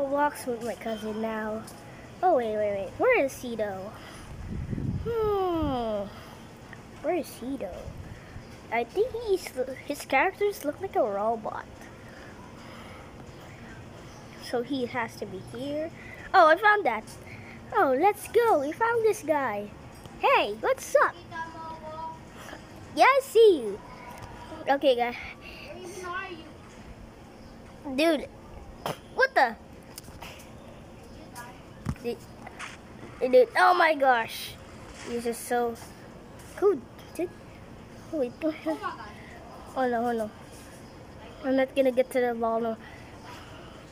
Roblox with my cousin now. Oh wait, wait, wait. Where is he though? Hmm. Where is he though? I think he's his characters look like a robot. So he has to be here. Oh, I found that. Oh, let's go. We found this guy. Hey, what's up? Yeah, I see you. Okay, guys. Dude, what the? Dude, dude, oh my gosh. This is so cool. Dude. Wait. Oh no, oh no. I'm not gonna get to the ball now.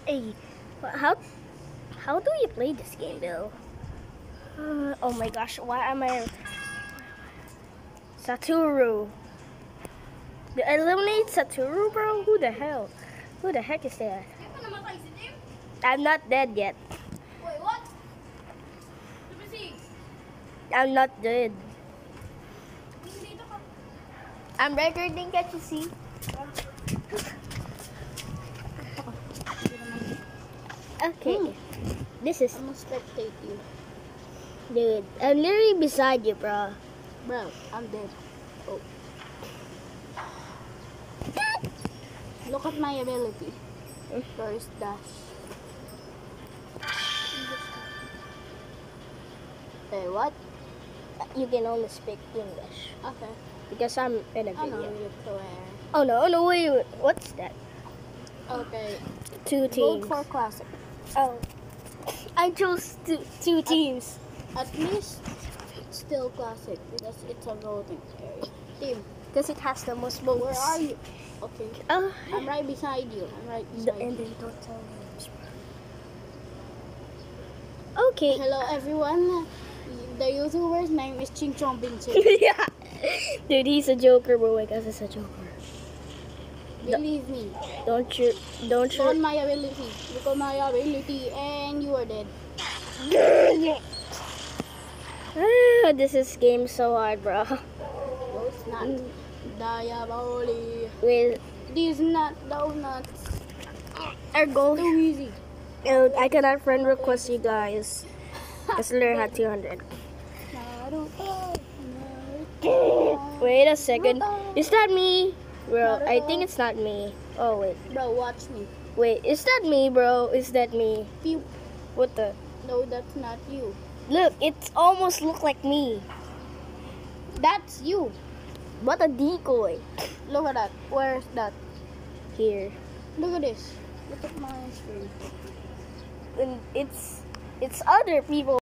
Hey, how how do you play this game though? Uh, oh my gosh, why am I Satoru? The eliminate Satoru, bro? Who the hell? Who the heck is that? I'm not dead yet. Wait, what? I'm not dead. I'm recording, can't you see? Okay. Hmm. This is I'm gonna spectate you. dude. I'm literally beside you, bro. Bro, I'm dead. Oh. Look at my ability. First dash. Hey, what? You can only speak English Okay. because I'm in a I know video. you swear. Oh no, oh no, wait, wait, what's that? Okay. Two Vote teams. for classic. Oh, I chose two, two teams. At least it's still classic because it's a voting area. Team, Because it has the most votes. where are you? Okay. Oh, I'm right beside you. I'm right the, beside and you. then don't tell names. Okay. Hello everyone. The YouTuber's name is Ching Chong Bin Ching. yeah. Dude, he's a joker, boy. Because it's a joker. Believe me. Don't you? Don't you? On my ability. Look at my ability and you are dead. Ah, this is game so hard, bro. No, it's not. Diabolic. With These nut donuts. our goal, Too easy. uh, I cannot friend request you guys. Because Lure had 200. Wait a second. Is that me? Bro, I think it's not me. Oh, wait. Bro, watch me. Wait, is that me, bro? Is that me? Pew. What the? No, that's not you. Look, it almost look like me. That's you. What a decoy. Look at that. Where's that? Here. Look at this. Look at my screen. And it's it's other people